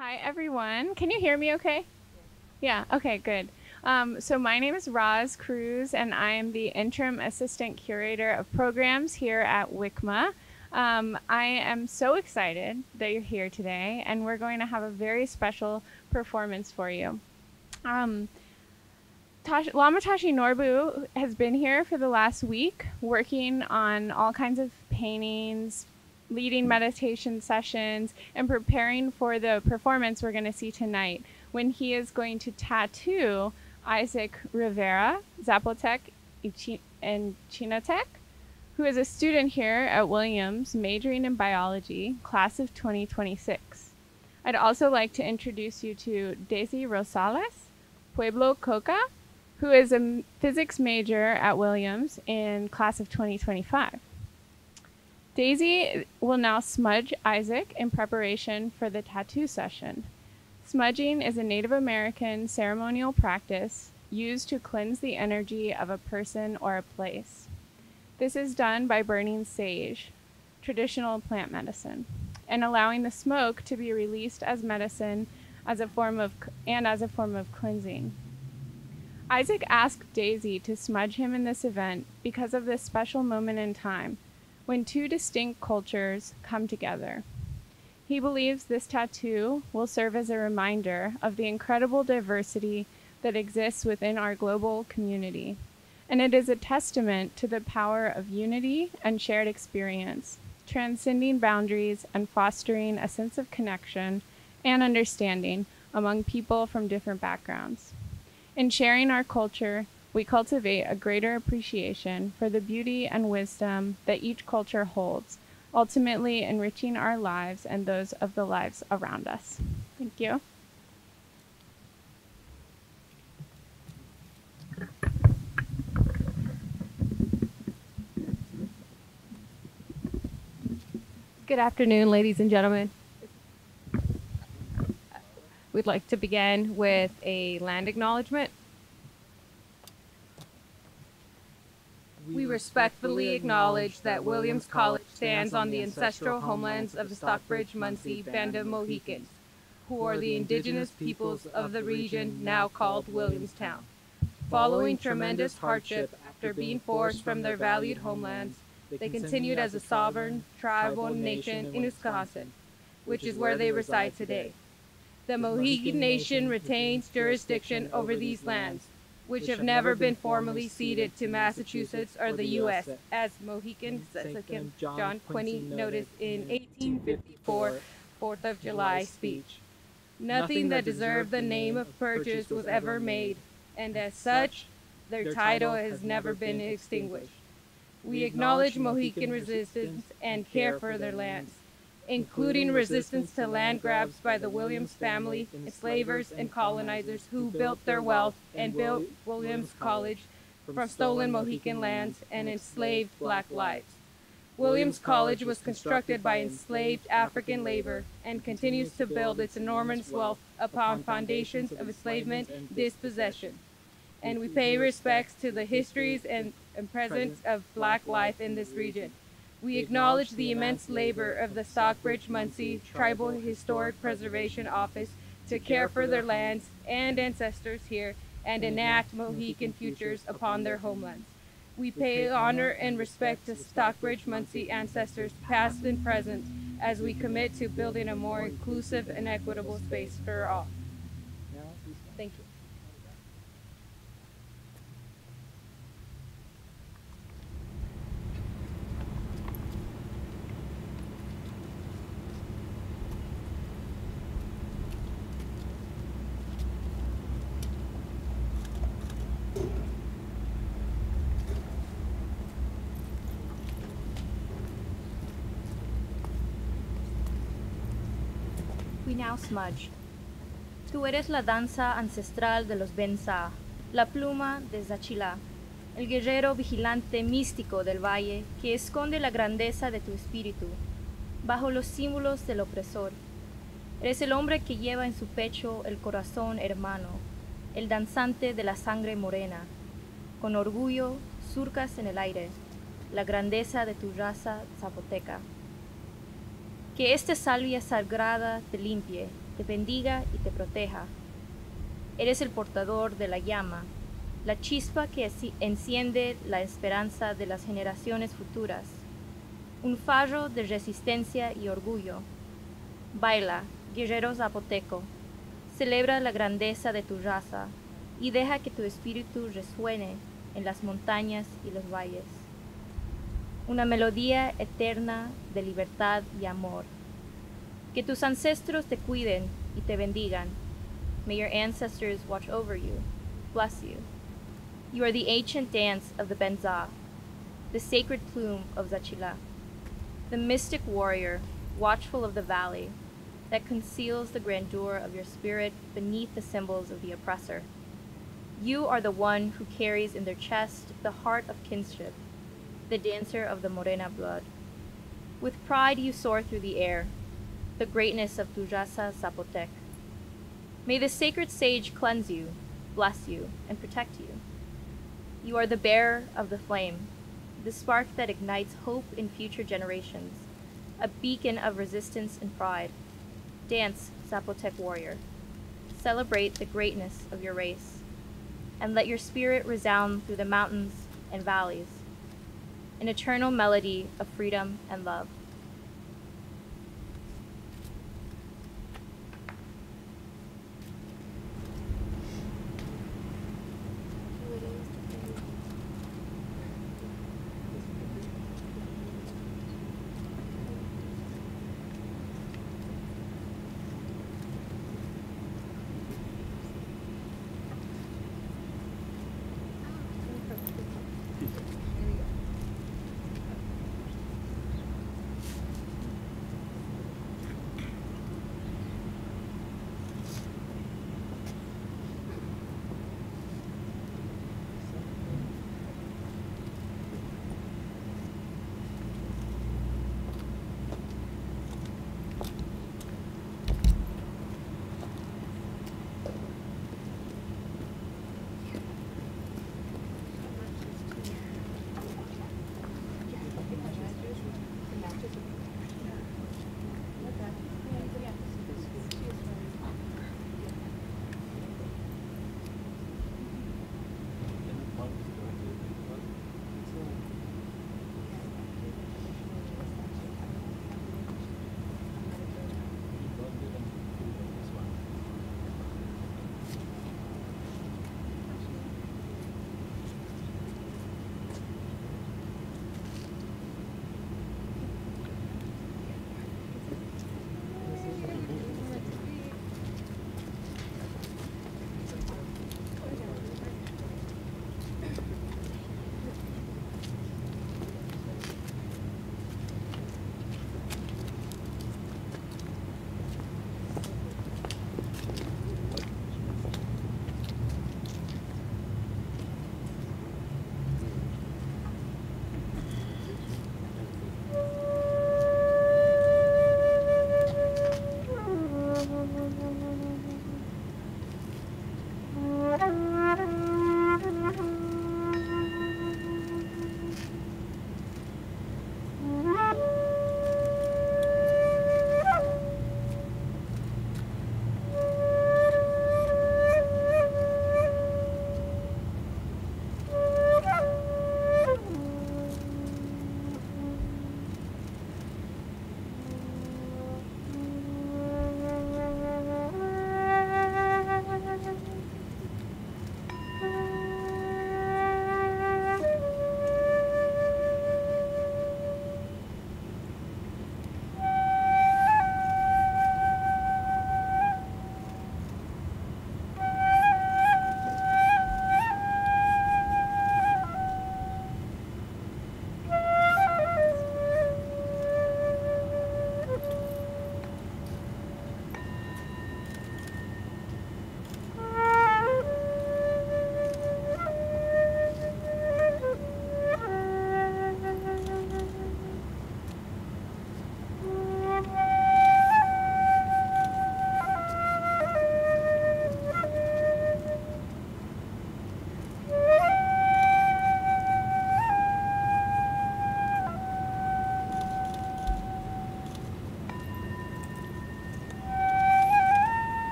Hi, everyone. Can you hear me okay? Yeah, okay, good. Um, so, my name is Roz Cruz, and I am the interim assistant curator of programs here at WCMA. Um, I am so excited that you're here today, and we're going to have a very special performance for you. Um, Tash- Lama Tashi Norbu has been here for the last week working on all kinds of paintings, leading meditation sessions, and preparing for the performance we're going to see tonight when he is going to tattoo Isaac Rivera, Zapotec and Chinantec, who is a student here at Williams, majoring in biology, class of 2026. I'd also like to introduce you to Daisy Rosales, Pueblo Coca, who is a physics major at Williams in class of 2025. Daisy will now smudge Isaac in preparation for the tattoo session. Smudging is a Native American ceremonial practice used to cleanse the energy of a person or a place. This is done by burning sage, traditional plant medicine, and allowing the smoke to be released as medicine as a form of and as a form of cleansing. Isaac asked Daisy to smudge him in this event because of this special moment in time when two distinct cultures come together. He believes this tattoo will serve as a reminder of the incredible diversity that exists within our global community, and it is a testament to the power of unity and shared experience, transcending boundaries and fostering a sense of connection and understanding among people from different backgrounds. In sharing our culture, we cultivate a greater appreciation for the beauty and wisdom that each culture holds, ultimately enriching our lives and those of the lives around us. Thank you. Good afternoon, ladies and gentlemen. We'd like to begin with a land acknowledgement. We respectfully acknowledge that Williams College stands on the ancestral homelands of the Stockbridge Munsee Band of Mohicans, who are the indigenous peoples of the region now called Williamstown. Following tremendous hardship after being forced from their valued homelands, they continued as a sovereign tribal nation in Uskahasit, which is where they reside today. The Mohican Nation retains jurisdiction over these lands, which have never been formally ceded to Massachusetts or the U.S., as Mohican sachem John Quinney noticed in 1854 Fourth of July speech. Nothing that deserved the name of purchase was ever made, and as such, their title has never been extinguished. We acknowledge Mohican resistance and care for their lands including resistance to land grabs by the Williams family, enslavers, and colonizers who built their wealth and built Williams College from stolen Mohican lands and enslaved black lives. Williams College was constructed by enslaved African labor and continues to build its enormous wealth upon foundations of enslavement and dispossession. And we pay respects to the histories and, and presence of black life in this region. We acknowledge the immense labor of the Stockbridge Munsee Tribal Historic Preservation Office to care for their lands and ancestors here and enact Mohican futures upon their homelands. We pay honor and respect to Stockbridge Munsee ancestors past and present as we commit to building a more inclusive and equitable space for all. Thank you. Smudge. Tú eres la danza ancestral de los Benza, la pluma de Zachila, el guerrero vigilante místico del valle que esconde la grandeza de tu espíritu, bajo los símbolos del opresor. Eres el hombre que lleva en su pecho el corazón hermano, el danzante de la sangre morena. Con orgullo surcas en el aire la grandeza de tu raza zapoteca. Que esta salvia sagrada te limpie, te bendiga y te proteja. Eres el portador de la llama, la chispa que enciende la esperanza de las generaciones futuras, un fallo de resistencia y orgullo. Baila, guerrero zapoteco, celebra la grandeza de tu raza y deja que tu espíritu resuene en las montañas y los valles. Una melodía eterna de libertad y amor. Que tus ancestros te cuiden y te bendigan. May your ancestors watch over you, bless you. You are the ancient dance of the Benza, the sacred plume of Zaachila, the mystic warrior, watchful of the valley, that conceals the grandeur of your spirit beneath the symbols of the oppressor. You are the one who carries in their chest the heart of kinship, the dancer of the Morena blood. With pride you soar through the air, the greatness of Tujasa Zapotec. May the sacred sage cleanse you, bless you, and protect you. You are the bearer of the flame, the spark that ignites hope in future generations, a beacon of resistance and pride. Dance, Zapotec warrior. Celebrate the greatness of your race, and let your spirit resound through the mountains and valleys, an eternal melody of freedom and love.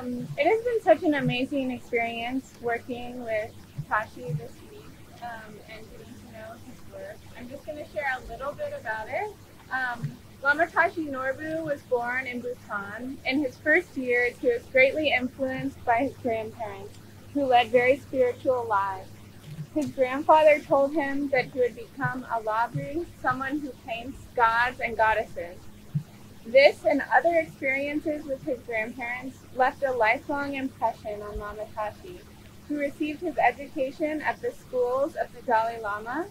Um, it has been such an amazing experience working with Tashi this week um, and getting to know his work. I'm just going to share a little bit about it. Um, Lama Tashi Norbu was born in Bhutan. In his first years, he was greatly influenced by his grandparents, who led very spiritual lives. His grandfather told him that he would become a Lhabri, someone who paints gods and goddesses. This and other experiences with his grandparents left a lifelong impression on Lama Tashi, who received his education at the schools of the Dalai Lama,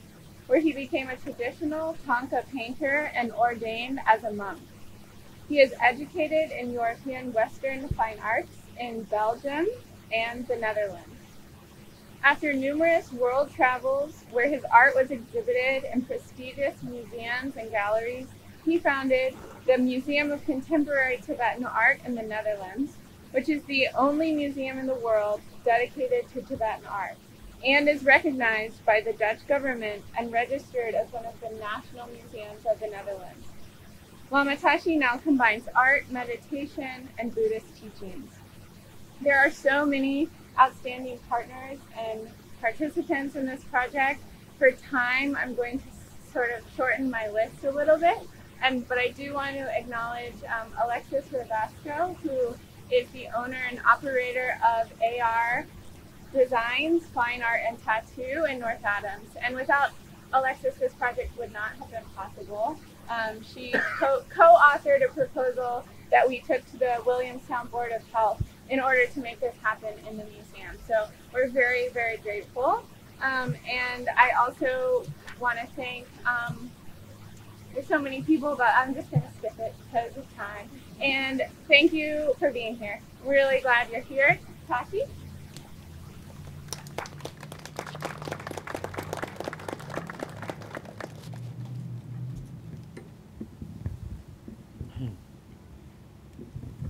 where he became a traditional Thangka painter and ordained as a monk. He is educated in European Western fine arts in Belgium and the Netherlands. After numerous world travels where his art was exhibited in prestigious museums and galleries, he founded the Museum of Contemporary Tibetan Art in the Netherlands, which is the only museum in the world dedicated to Tibetan art and is recognized by the Dutch government and registered as one of the national museums of the Netherlands. Lama Tashi now combines art, meditation, and Buddhist teachings. There are so many outstanding partners and participants in this project. For time, I'm going to sort of shorten my list a little bit, and but I do want to acknowledge um, Alexis Ravasco, who is the owner and operator of AR Designs, Fine Art, and Tattoo in North Adams. And without Alexis, this project would not have been possible. Um, she co- co-authored a proposal that we took to the Williamstown Board of Health in order to make this happen in the museum. So we're very, very grateful. Um, and I also want to thank, um, there's so many people, but I'm just going to skip it because of time. And thank you for being here. Really glad you're here. Tashi?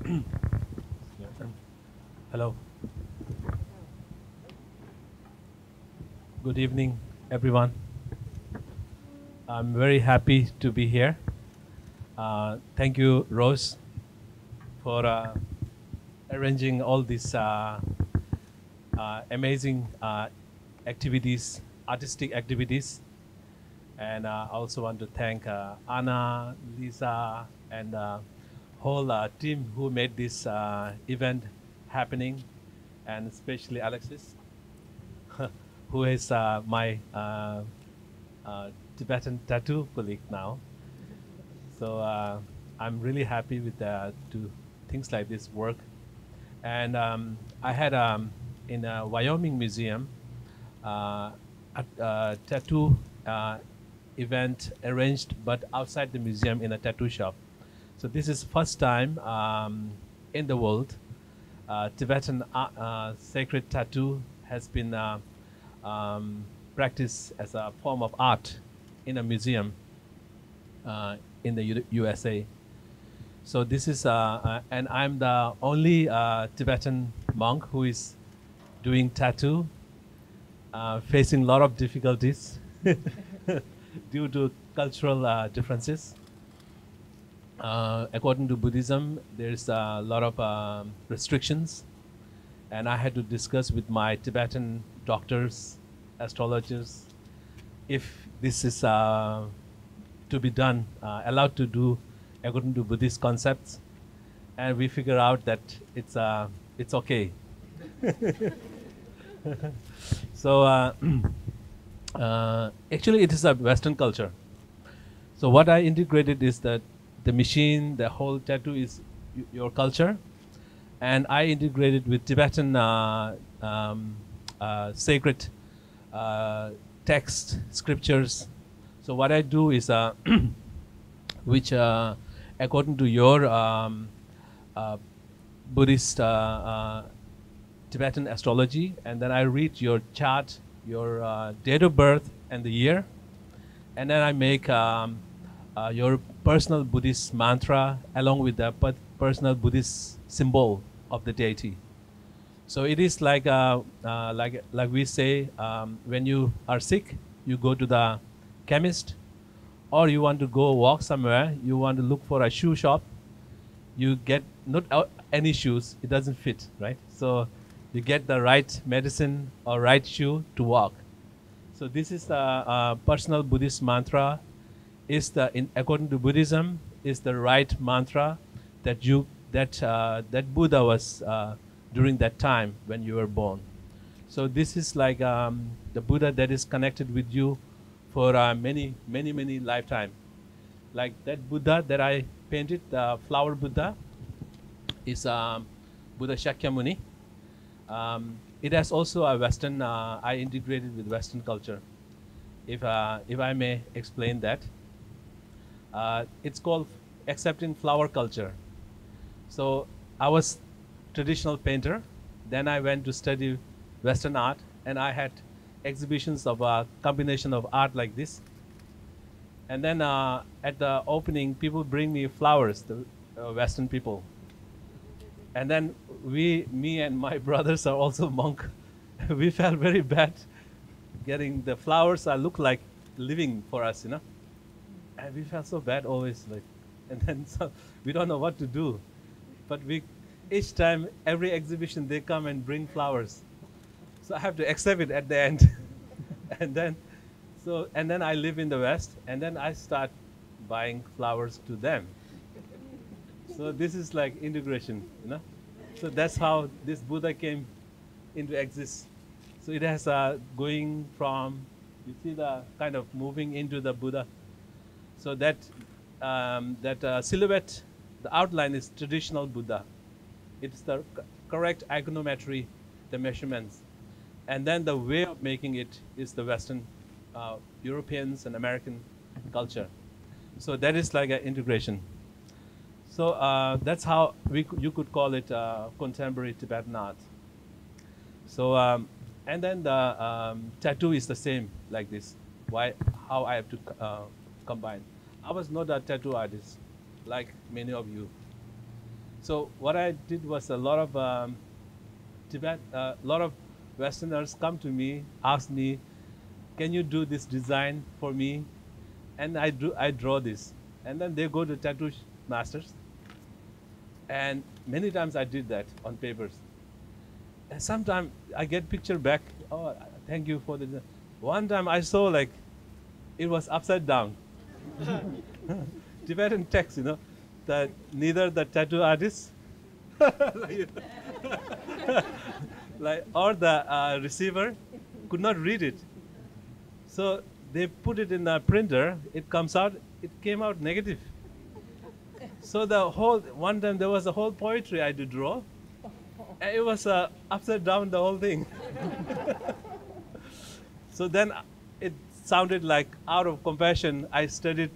Hello. Good evening, everyone. I'm very happy to be here. Uh, thank you, Rose, for uh, arranging all these uh, uh amazing uh, activities, artistic activities. And uh, I also want to thank Anna, Lisa, and the whole team who made this event happening, and especially Alexis, who is my Tibetan tattoo colleague now. So uh, I'm really happy with uh, to things like this work. And um, I had um, in a Wyoming museum uh, a, a, tattoo uh, event arranged, but outside the museum in a tattoo shop. So this is first time um, in the world uh, Tibetan uh, uh, sacred tattoo has been um, practiced as a form of art in a museum uh, in the U USA. So this is, uh, uh, and I'm the only uh, Tibetan monk who is doing tattoo, uh, facing a lot of difficulties due to cultural differences. according to Buddhism, there's a lot of um, restrictions, and I had to discuss with my Tibetan doctors, astrologers, if this is uh, to be done, uh, allowed to do according to Buddhist concepts, and we figure out that it's uh, it's okay. so uh, uh, actually, it is a Western culture. So what I integrated is that the machine, the whole tattoo is your culture, and I integrated with Tibetan uh, um, sacred text, scriptures. So what I do is, uh, which uh, according to your um, uh, Buddhist uh, uh, Tibetan astrology, and then I read your chart, your uh, date of birth and the year, and then I make um, your personal Buddhist mantra along with the personal Buddhist symbol of the deity. So it is like uh, uh, like like we say um, when you are sick, you go to the chemist, or you want to go walk somewhere, you want to look for a shoe shop, you get not any shoes, it doesn't fit, right? So you get the right medicine or right shoe to walk. So this is the personal Buddhist mantra. Is the in according to Buddhism is the right mantra that you that uh, that Buddha was uh, during that time when you were born. So this is like um, the Buddha that is connected with you for uh, many, many, many lifetime. Like that Buddha that I painted, the flower Buddha, is um, Buddha Shakyamuni. Um, it has also a Western, uh, I integrated with Western culture. If, uh, if I may explain that. Uh, it's called accepting flower culture. So I was traditional painter. Then I went to study Western art, and I had exhibitions of a combination of art like this. And then uh, at the opening, people bring me flowers, the uh, Western people. And then we, me and my brothers are also monk. we felt very bad getting the flowers that look like living for us, you know. And we felt so bad always, like, and then so we don't know what to do. But we each time, every exhibition, they come and bring flowers. So I have to accept it at the end. and then, so, and then I live in the West, and then I start buying flowers to them. So this is like integration, you know? So that's how this Buddha came into existence. So it has uh, going from, you see the kind of moving into the Buddha. So that, um, that uh, silhouette, the outline is traditional Buddha. It's the correct iconometry, the measurements. And then the way of making it is the Western uh, Europeans and American culture. So that is like an integration. So uh, that's how we you could call it uh, contemporary Tibetan art. So um, and then the um, tattoo is the same like this. Why? How I have to uh, combine. I was not a tattoo artist like many of you. So what I did was a lot of um, Tibet, a uh, lot of Westerners come to me, ask me, "Can you do this design for me?" and I do I draw this, and then they go to tattoo masters, and many times I did that on papers. And sometimes I get picture back. Oh, thank you for the. One time I saw like, it was upside down. Tibetan text, you know, that neither the tattoo artist, like, or the uh, receiver could not read it. So they put it in the printer. It comes out. It came out negative. So the whole one time there was a whole poetry I to draw. And it was uh, upside down the whole thing. so then it sounded like out of compassion I studied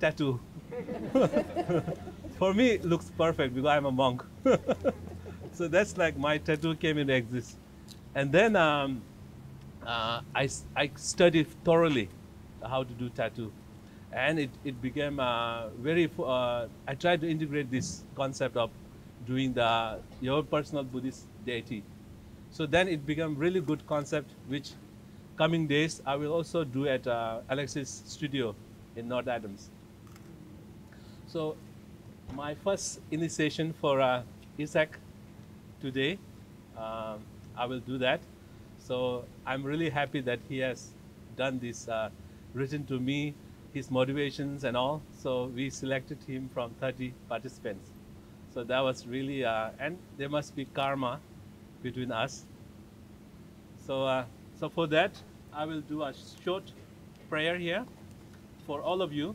tattoo. For me, it looks perfect because I'm a monk. so that's like my tattoo came into existence. And then um, uh, I, I studied thoroughly how to do tattoo. And it, it became uh, very, uh, I tried to integrate this concept of doing the, your personal Buddhist deity. So then it became really good concept, which coming days I will also do at uh, Alexis studio in North Adams. So my first initiation for uh, Isaac today, um, I will do that. So I'm really happy that he has done this, uh, written to me, his motivations and all. So we selected him from 30 participants. So that was really, uh, and there must be karma between us. So, uh, so for that, I will do a short prayer here for all of you.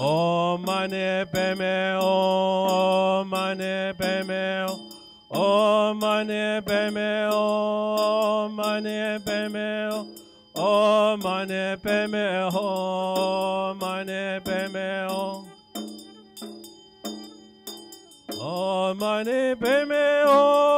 Om mane peme om mane peme om mane peme om mane peme om mane peme om mane peme om mane peme om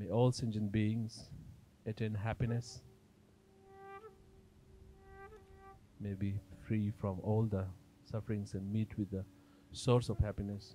May all sentient beings attain happiness. May be free from all the sufferings and meet with the source of happiness.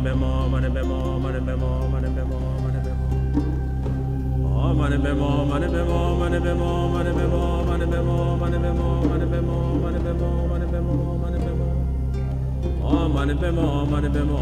manabemo manabemo manabemo manabemo oh manabemo manabemo manabemo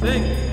Sing.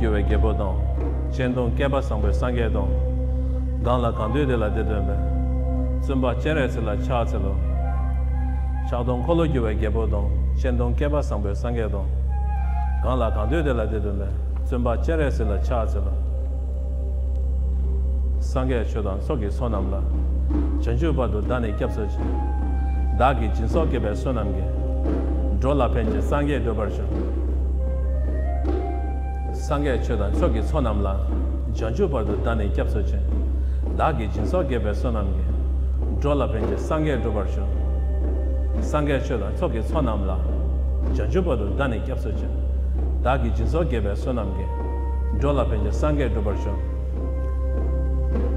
gyuwe gyebo dong, chen dong geba sangbe sangye dong, dang la kandu de la dedwe me, tsumba chere se la cha tse lo, cha dong kolo gyuwe gyebo dong, chen dong geba sangbe sangye dong, dang la kandu de la dedwe me, tsumba chere se la cha tse lo, sangye chodang soki sonam la, chanchu padu dani kyabso chi, dagi jinso gebe sonam ge, dro la penche sangye dobar shon, sāngyā chōdān sōki sōnam lā jāngchū pārdu dāni kyab sōchē dāgi jinsō gyabē sōnam gī dhōla pēnchē sāngyā dhōpar chō sāngyā chōdān sōki sōnam lā jāngchū pārdu dāni kyab sōchē dāgi jinsō gyabē sōnam gī dhōla pēnchē sāngyā dhōpar chō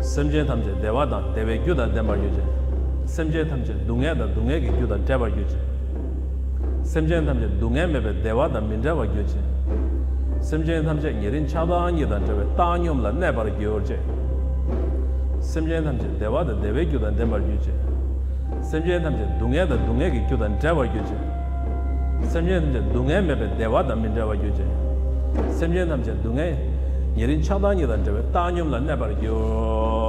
semjē thamchē dēwā dān dēwē gyū dā dēmbar gyū chē semjē thamchē dūngē dā dūngē gī gyū dā dēbar gyū chē semjē thamchē dūngē mē pē dēwā dā mindrā wā gyū chē semjen tham che ngirin chaba ngi dan che ta nyom la ne bar gi or che. Semjen tham che dewa da dewe gyu dan de mar gyu che. Semjen tham che dungye da dungye gi gyu dan dewa gyu che. Semjen tham che dungye me be dewa da min dewa gyu che. Semjen tham che dungye ngirin chaba ngi dan che ta nyom la ne bar gyu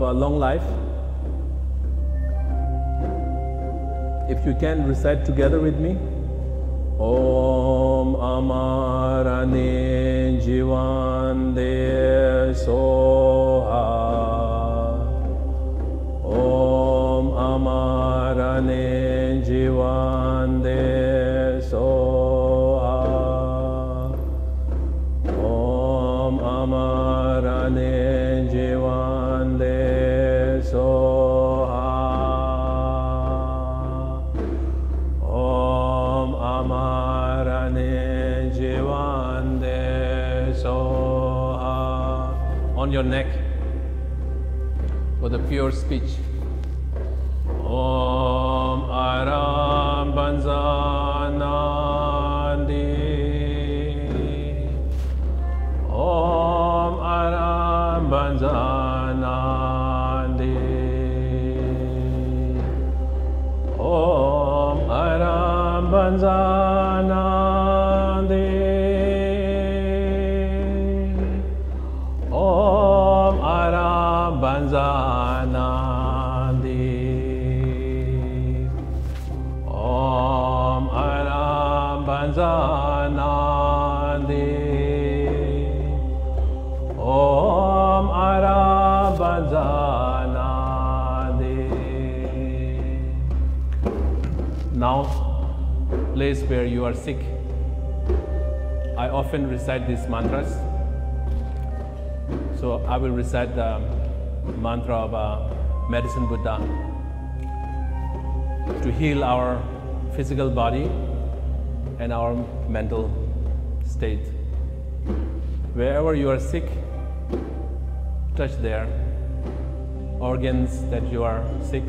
of a long life. If you can recite together with me. Often recite these mantras. So I will recite the mantra of uh, Medicine Buddha to heal our physical body and our mental state. Wherever you are sick, touch there. Organs that you are sick.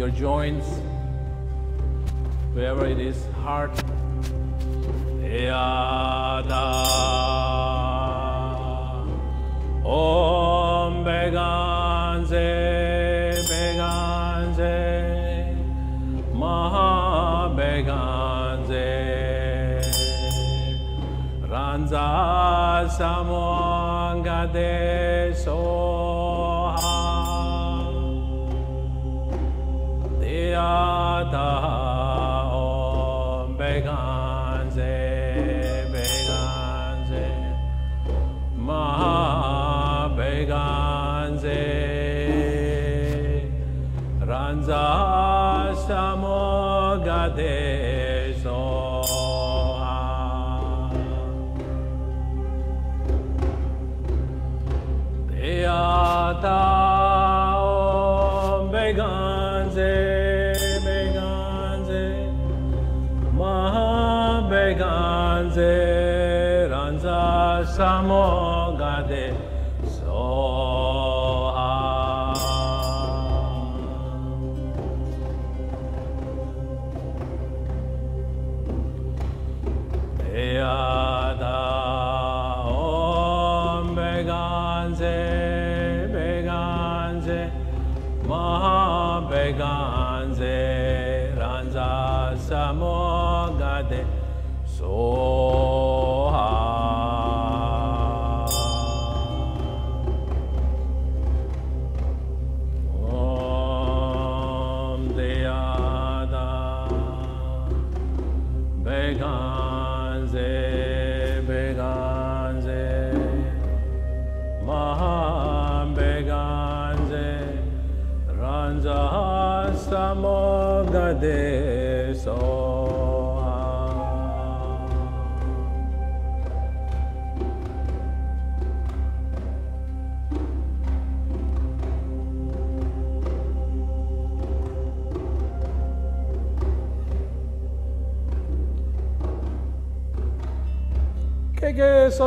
Your joints, wherever it is, heart, Yada. Om Veganze Veganze Maha Veganze Ranza Samongade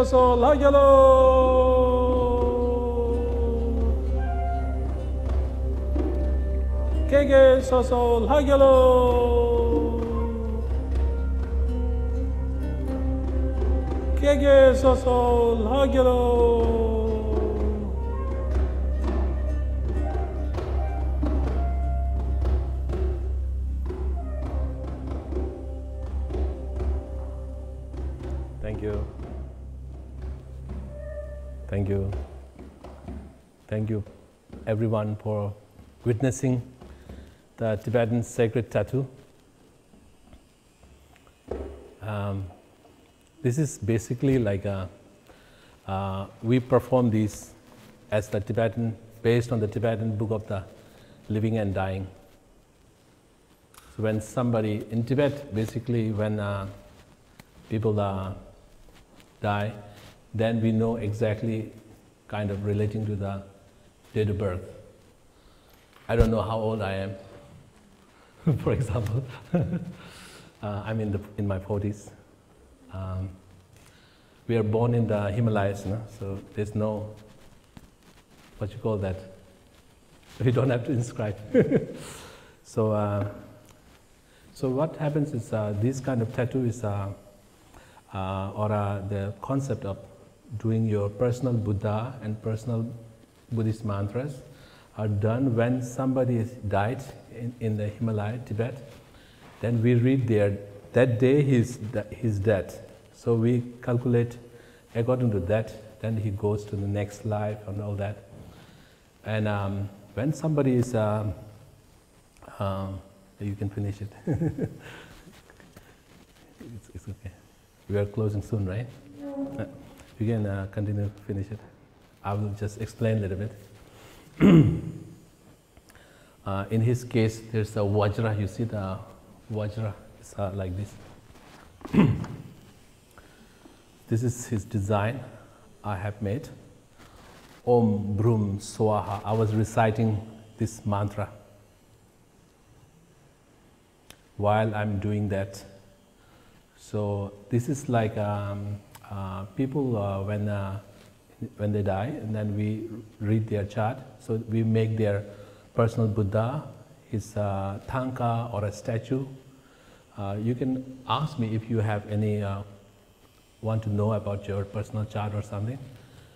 soso lagelo. Kege soso lagelo. Kege soso lagelo. Thank you. Thank you, everyone, for witnessing the Tibetan sacred tattoo. Um, this is basically like a, uh, we perform these as the Tibetan, based on the Tibetan book of the living and dying. So when somebody in Tibet, basically when uh, people uh, die, then we know exactly kind of relating to the date of birth. I don't know how old I am, for example. uh, I'm in, the, in my 40s. Um, we are born in the Himalayas, no? so there's no, what you call that? We don't have to inscribe. so, uh, so what happens is uh, this kind of tattoo is, uh, uh, or uh, the concept of doing your personal Buddha and personal Buddhist mantras are done when somebody has died in, in the Himalaya, Tibet. Then we read there, that day he's, he's dead. So we calculate according to that, then he goes to the next life and all that. And um, when somebody is, uh, uh, you can finish it. it's, it's okay. We are closing soon, right? Uh, you can uh, continue, to finish it. I will just explain a little bit. uh, in his case, there's a Vajra. You see the Vajra is uh, like this. this is his design I have made. Om Brum Swaha. I was reciting this mantra. While I'm doing that, so this is like um, uh, people uh, when uh, when they die, and then we read their chart. So we make their personal Buddha, his Thangka or a statue. Uh, you can ask me if you have any want to know about your personal chart or something.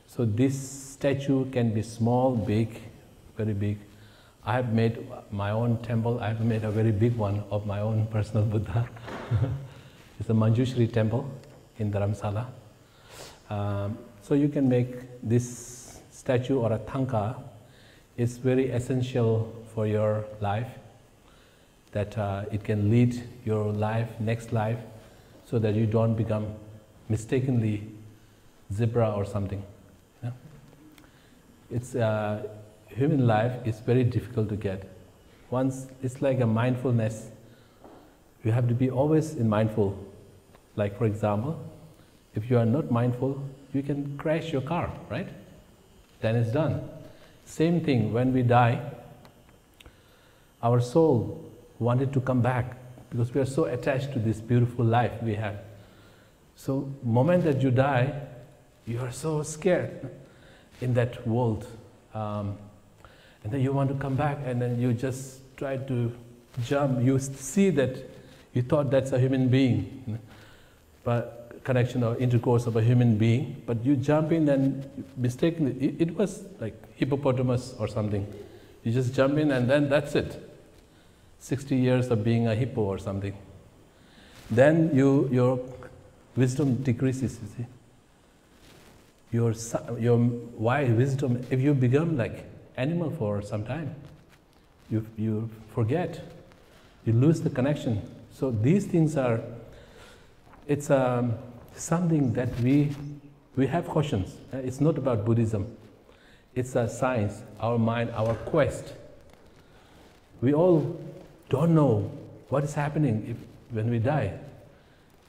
So this statue can be small, big, very big. I have made my own temple. I have made a very big one of my own personal Buddha. it's a Manjushri temple in Dharamsala. Um, so you can make this statue or a Thangka It's very essential for your life, that uh, it can lead your life, next life, so that you don't become mistakenly zebra or something. Yeah? It's uh, human life is very difficult to get. Once it's like a mindfulness. You have to be always in mindful. Like for example, if you are not mindful, you can crash your car, right? Then it's done. Same thing when we die, our soul wanted to come back because we are so attached to this beautiful life we have. So, moment that you die, you are so scared in that world, um, and then you want to come back, and then you just try to jump. You see that you thought that's a human being, but connection or intercourse of a human being, but you jump in and mistakenly, it, it was like hippopotamus or something. You just jump in and then that's it. 60 years of being a hippo or something. Then you, your wisdom decreases, you see. Your, your wise wisdom, if you become like animal for some time, you, you forget, you lose the connection. So these things are, it's um, something that we, we have questions. Uh, it's not about Buddhism. It's a science, our mind, our quest. We all don't know what is happening if, when we die.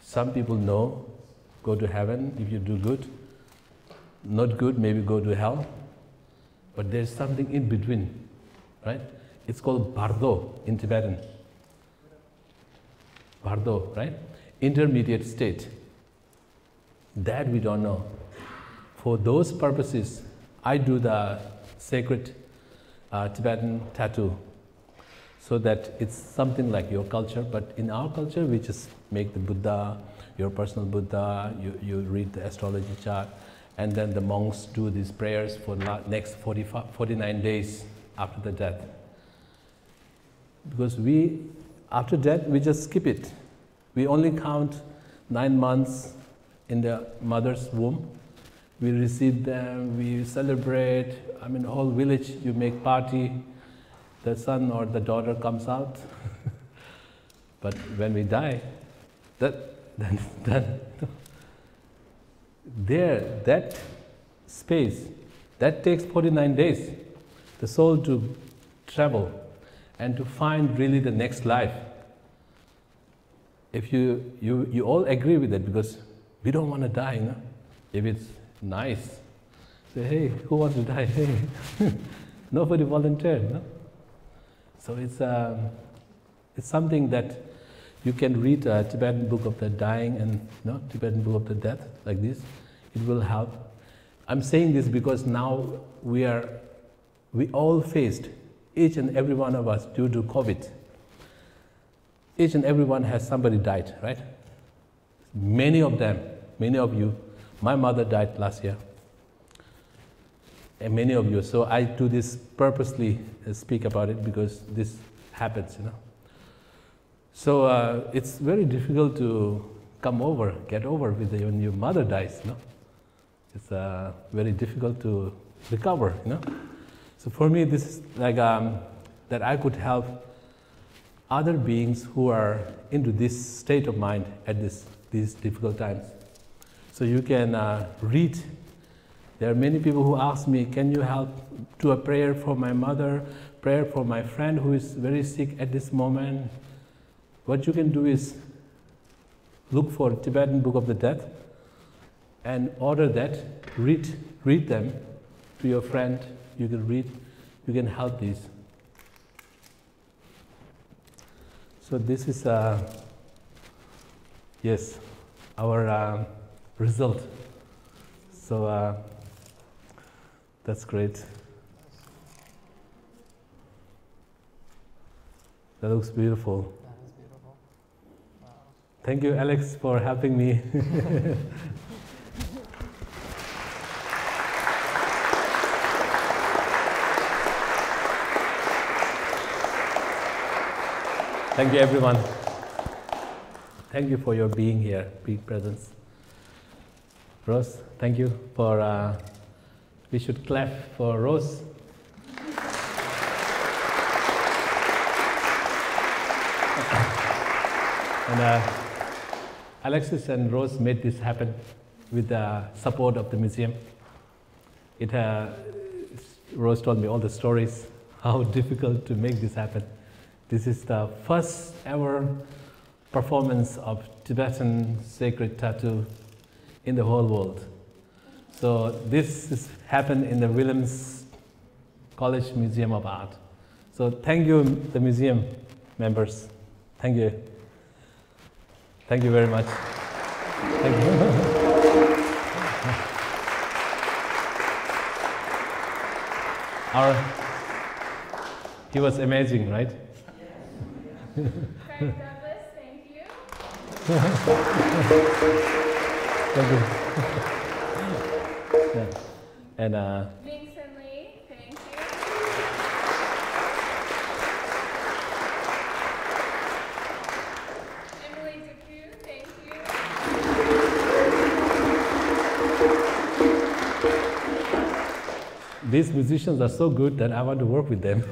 Some people know, go to heaven if you do good. Not good, maybe go to hell. But there's something in between, right? It's called bardo in Tibetan. Bardo, right? Intermediate state. That we don't know. For those purposes, I do the sacred uh, Tibetan tattoo so that it's something like your culture. But in our culture, we just make the Buddha, your personal Buddha, you, you read the astrology chart, and then the monks do these prayers for the next 49 days after the death. Because we, after death, we just skip it. We only count nine months in the mother's womb. We receive them, we celebrate. I mean, whole village, you make party the son or the daughter comes out. but when we die, that, then, then there, that space, that takes 49 days, the soul to travel and to find really the next life. If you, you, you all agree with it because we don't want to die, know? If it's nice, say, hey, who wants to die? Hey, nobody volunteered, know? So it's, um, it's something that you can read a Tibetan book of the dying and know, Tibetan book of the death like this. It will help. I'm saying this because now we are, we all faced, each and every one of us due to COVID. Each and every one has somebody died, right? Many of them, many of you. My mother died last year and many of you. So I do this purposely, uh, speak about it because this happens, you know. So uh, it's very difficult to come over, get over with the, when your mother dies, you know. It's uh, very difficult to recover, you know. So for me, this is like um, that I could help other beings who are into this state of mind at this, these difficult times. So you can uh, read there are many people who ask me, can you help do a prayer for my mother, prayer for my friend who is very sick at this moment? What you can do is look for Tibetan Book of the Dead and order that, read, read them to your friend. You can read, you can help these. So this is, uh, yes, our uh, result. So uh, that's great. That looks beautiful. Thank you, Alex, for helping me. Thank you, everyone. Thank you for your being here, being presence. Rose, thank you for. Uh, we should clap for Rose. and uh, Alexis and Rose made this happen with the support of the museum. It, uh, Rose told me all the stories, how difficult to make this happen. This is the first ever performance of Tibetan sacred tattoo in the whole world. So this is happened in the Williams College Museum of Art. So thank you, the museum members. Thank you. Thank you very much. Thank you. Our, he was amazing, right? Craig Douglas, thank you. Thank you. yeah. And uh, These musicians are so good that I want to work with them.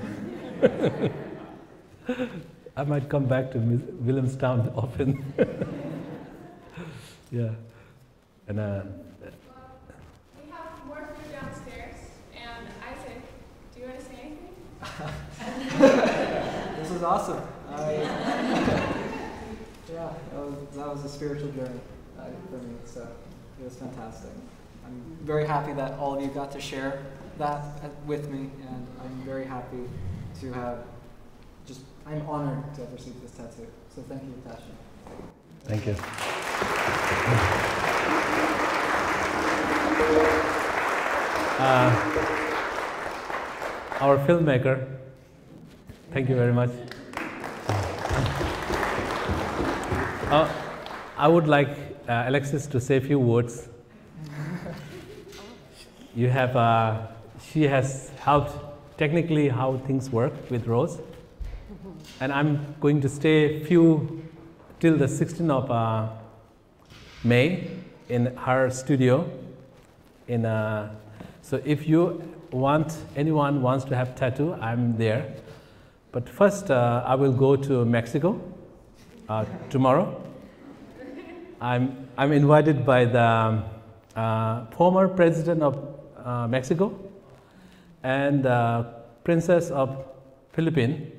I might come back to Williamstown often. yeah. And uh, we have more food downstairs. And Isaac, do you want to say anything? this is awesome. I, yeah, that was, that was a spiritual journey uh, for me. So it was fantastic. I'm very happy that all of you got to share that with me, and I'm very happy to have just, I'm honored to have received this tattoo. So thank you, Tashi. Thank you. Uh, our filmmaker, thank you very much. Uh, I would like uh, Alexis to say a few words. You have uh, she has helped technically how things work with Rose. And I'm going to stay few till the 16th of uh, May in her studio. In uh, so if you want anyone wants to have tattoo, I'm there. But first, uh, I will go to Mexico uh, tomorrow. I'm I'm invited by the uh, former president of uh, Mexico, and uh, Princess of Philippines,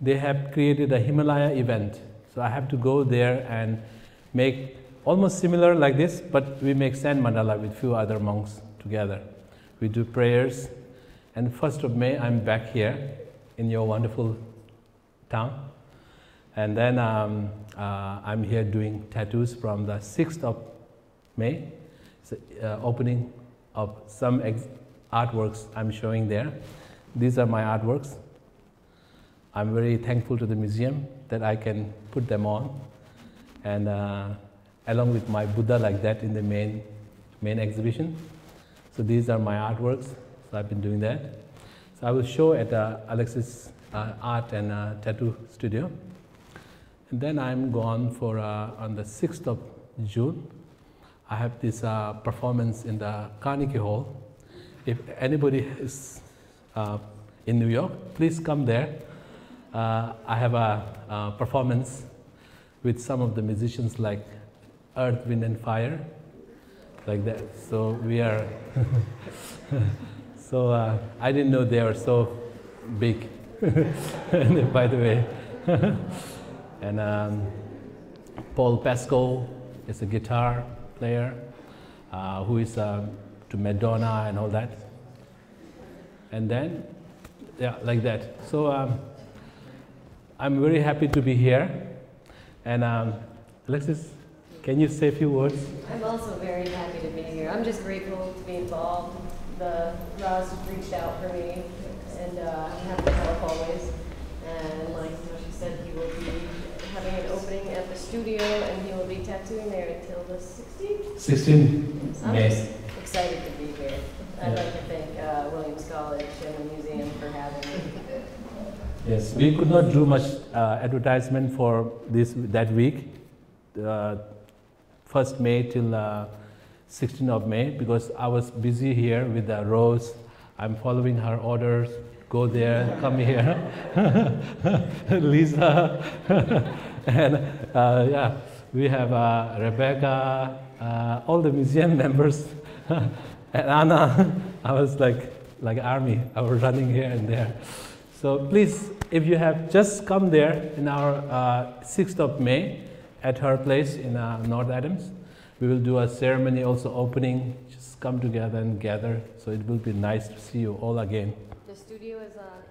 they have created a Himalaya event. So I have to go there and make almost similar like this, but we make sand mandala with few other monks together. We do prayers, and 1st of May I'm back here in your wonderful town. And then um, uh, I'm here doing tattoos from the 6th of May, uh, opening of some artworks I'm showing there. These are my artworks. I'm very thankful to the museum that I can put them on and uh, along with my Buddha like that in the main, main exhibition. So these are my artworks. So I've been doing that. So I will show at uh, Alexis uh, Art and uh, Tattoo Studio. And then I'm gone for uh, on the 6th of June. I have this uh, performance in the Carnegie Hall if anybody is uh, in New York, please come there. I have a, performance with some of the musicians like Earth, Wind and Fire, like that. So we are, so uh, I didn't know they were so big, by the way. and um, Paul Pesco is a guitar player uh, who is um, to Madonna and all that. And then, yeah, like that. So um, I'm very happy to be here. And um, Alexis, can you say a few words? I'm also very happy to be here. I'm just grateful to be involved. The Roz reached out for me, and uh, I'm happy to help always. And like she said, he will be having an opening at the studio, and he will be tattooing there until the 16th. 16th May excited to be here. I'd like to thank uh, Williams College and the museum for having me. Yes, we could not do much uh, advertisement for this that week, uh, first May till uh, 16th of May, because I was busy here with the Rose. I'm following her orders. Go there, come here, Lisa, and uh, yeah, we have uh, Rebecca, uh, all the museum members. and Anna, I was like, like army. I was running here and there. So please, if you have just come there in our uh, 6th of May at her place in uh, North Adams, we will do a ceremony also opening. Just come together and gather. So it will be nice to see you all again. The studio is on